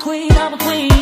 queen, I'm a queen.